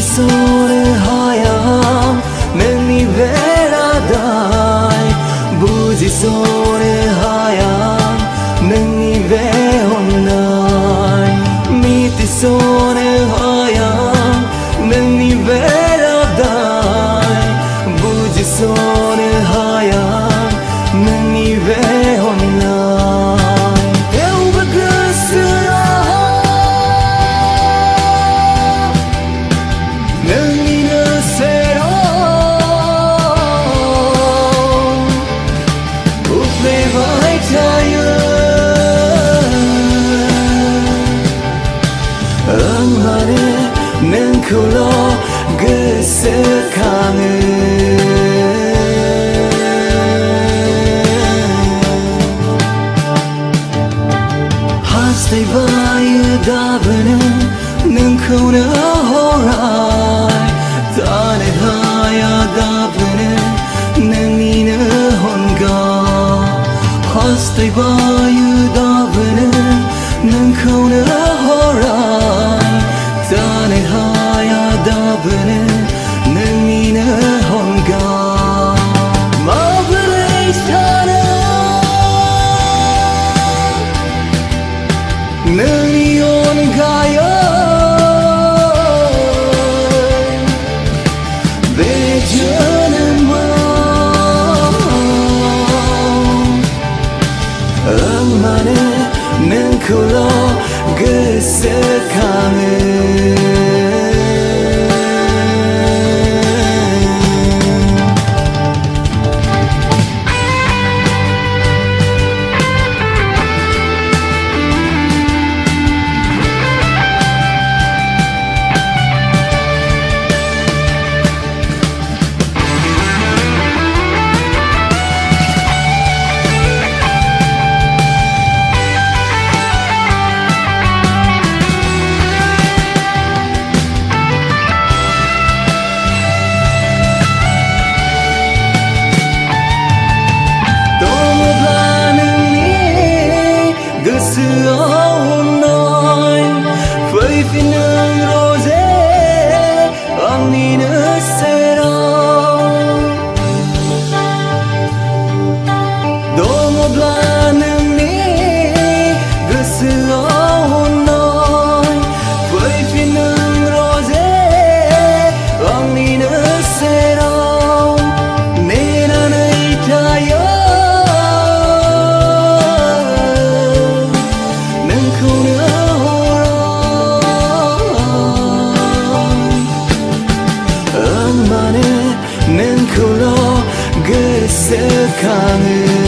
소리하여 맨니 베라다이 부지 소리하여 맨니 베온나이 미티 소리 Ufle vai tayo Ang mare nang kulo gesekanı Hastay vayı davını Nınkuna horay million gaia vision and more amane nen kulo gese kame せか